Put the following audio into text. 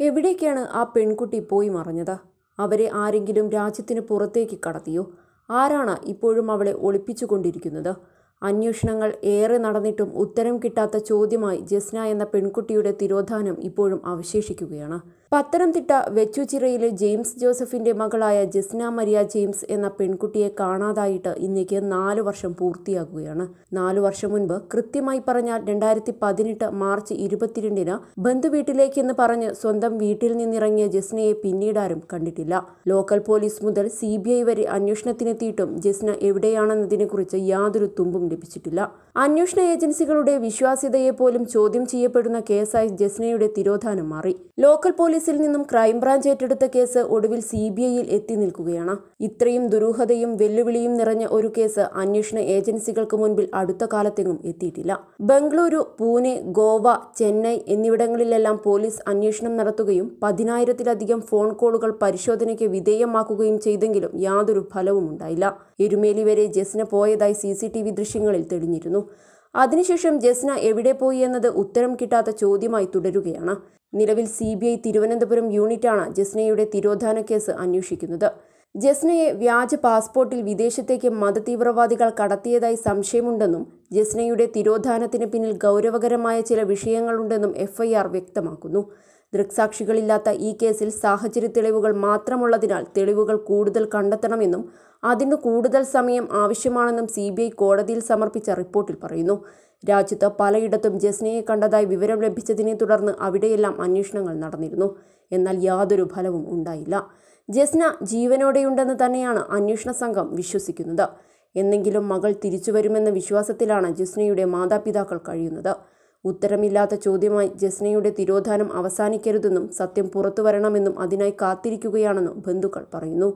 എവിടേക്കാണ് ആ പെൺകുട്ടി പോയി മറഞ്ഞത്? അവരെ ആരെങ്കിലും രാജ്യത്തിന് പുറത്തേക്ക് കടത്തിയോ? ആരാണ് ഇപ്പോഴും അവളെ ഒളിപ്പിച്ചു ഒളിപ്പിച്ചുകൊണ്ടിരിക്കുന്നത്? അന്വേഷണങ്ങൾ ഏറെ നടന്നിട്ടും ഉത്തരം കിട്ടാത്ത ചോദ്യമായി ജസ്ന എന്ന പെൺകുട്ടിയുടെ തിരോധാനം ഇപ്പോഴും അവശേഷിക്കുകയാണ്. പത്തനംതിട്ട വെച്ചുചിറയിലെ ജെയിംസ് ജോസഫിന്റെ മകളായ ജസ്ന മരിയ ജെയിംസ് എന്ന പെൺകുട്ടിയെ കാണാതായിട്ട് ഇന്നേക്ക് നാലു വർഷം പൂർത്തിയാകുകയാണ്. നാലു വർഷം മുൻപ് കൃത്യമായി പറഞ്ഞാൽ രണ്ടായിരത്തി പതിനെട്ട് മാർച്ച് ഇരുപത്തിരണ്ടിന് ബന്ധുവീട്ടിലേക്കെന്ന് പറഞ്ഞ് സ്വന്തം വീട്ടിൽ നിന്നിറങ്ങിയ ജസ്നയെ പിന്നീടാരും കണ്ടിട്ടില്ല. ലോക്കൽ പോലീസ് മുതൽ സി ബി ഐ വരെ അന്വേഷണത്തിനെത്തിയിട്ടും ജസ്ന എവിടെയാണെന്നതിനെക്കുറിച്ച് യാതൊരു തുമ്പും ലഭിച്ചിട്ടില്ല. അന്വേഷണ ഏജൻസികളുടെ വിശ്വാസ്യതയെ പോലും ചോദ്യം ചെയ്യപ്പെടുന്ന കേസായി ജസ്നയുടെ തിരോധാനം മാറി. ലോക്കൽ പോലീസിൽ നിന്നും ക്രൈംബ്രാഞ്ച് ഏറ്റെടുത്ത കേസ് ഒടുവിൽ സി ബി ഐയിൽ എത്തി നിൽക്കുകയാണ്. ഇത്രയും ദുരൂഹതയും വെല്ലുവിളിയും നിറഞ്ഞ ഒരു കേസ് അന്വേഷണ ഏജൻസികൾക്ക് മുൻപിൽ അടുത്ത കാലത്തെങ്ങും എത്തിയിട്ടില്ല. ബംഗളൂരു പൂനെ ഗോവ ചെന്നൈ എന്നിവിടങ്ങളിലെല്ലാം പോലീസ് അന്വേഷണം നടത്തുകയും പതിനായിരത്തിലധികം ഫോൺ കോളുകൾ പരിശോധനയ്ക്ക് വിധേയമാക്കുകയും ചെയ്തെങ്കിലും യാതൊരു ഫലവും ഉണ്ടായില്ല എരുമേലി വരെ ജസ്ന പോയതായി സി ദൃശ്യങ്ങളിൽ തെളിഞ്ഞിരുന്നു. അതിനുശേഷം ജസ്ന എവിടെ പോയി എന്നത് ഉത്തരം കിട്ടാത്ത ചോദ്യമായി തുടരുകയാണ്. നിലവിൽ സി ബി ഐ തിരുവനന്തപുരം യൂണിറ്റാണ് ജസ്നയുടെ തിരോധാന കേസ് അന്വേഷിക്കുന്നത്. ജസ്നയെ വ്യാജ പാസ്പോർട്ടിൽ വിദേശത്തേക്ക് മതതീവ്രവാദികൾ കടത്തിയതായി സംശയമുണ്ടെന്നും ജസ്നയുടെ തിരോധാനത്തിന് പിന്നിൽ ഗൗരവകരമായ ചില വിഷയങ്ങളുണ്ടെന്നും എഫ്ഐആർ വ്യക്തമാക്കുന്നു. ദൃക്സാക്ഷികളില്ലാത്ത ഈ കേസിൽ സാഹചര്യ തെളിവുകൾ മാത്രമുള്ളതിനാൽ തെളിവുകൾ കൂടുതൽ കണ്ടെത്തണമെന്നും അതിന് കൂടുതൽ സമയം ആവശ്യമാണെന്നും സി കോടതിയിൽ സമർപ്പിച്ച റിപ്പോർട്ടിൽ പറയുന്നു. രാജ്യത്ത് പലയിടത്തും ജസ്നയെ കണ്ടതായി വിവരം ലഭിച്ചതിനെ തുടർന്ന് അവിടെയെല്ലാം അന്വേഷണങ്ങൾ നടന്നിരുന്നു. എന്നാൽ യാതൊരു ഫലവും ഉണ്ടായില്ല. ജസ്ന ജീവനോടെയുണ്ടെന്ന് തന്നെയാണ് അന്വേഷണ സംഘം വിശ്വസിക്കുന്നത്. എന്നെങ്കിലും മകൾ തിരിച്ചു വരുമെന്ന വിശ്വാസത്തിലാണ് ജസ്നയുടെ മാതാപിതാക്കൾ കഴിയുന്നത്. ഉത്തരമില്ലാത്ത ചോദ്യമായി ജസ്നയുടെ തിരോധാനം അവസാനിക്കരുതെന്നും സത്യം പുറത്തു വരണമെന്നും അതിനായി കാത്തിരിക്കുകയാണെന്നും ബന്ധുക്കൾ പറയുന്നു.